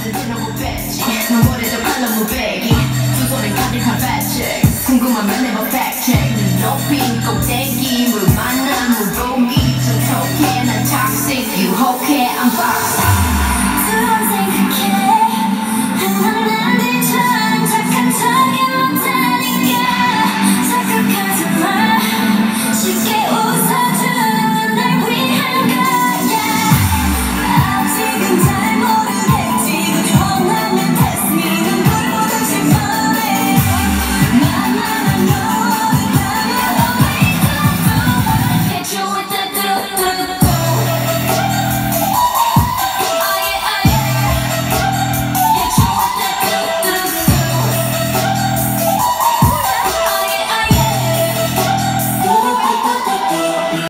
Cause it's no best.